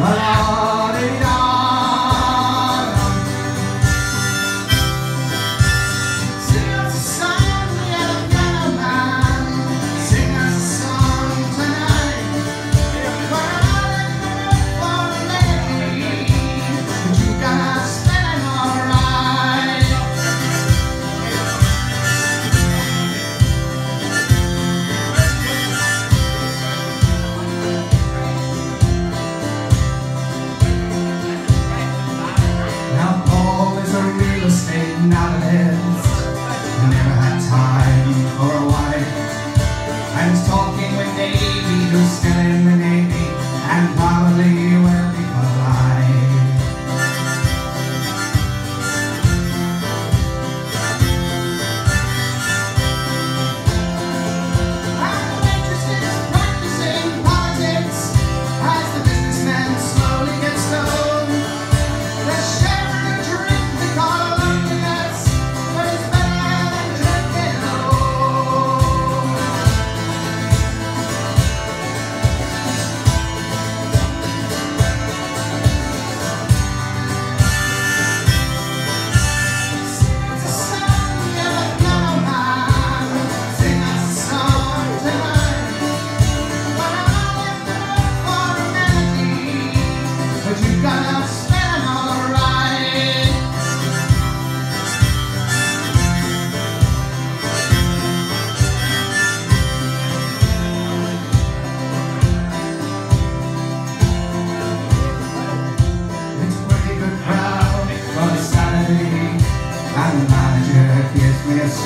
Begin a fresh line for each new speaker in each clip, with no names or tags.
아.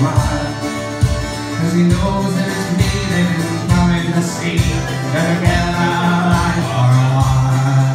smile. Cause he knows that it's me they can find the sea That again our life are alive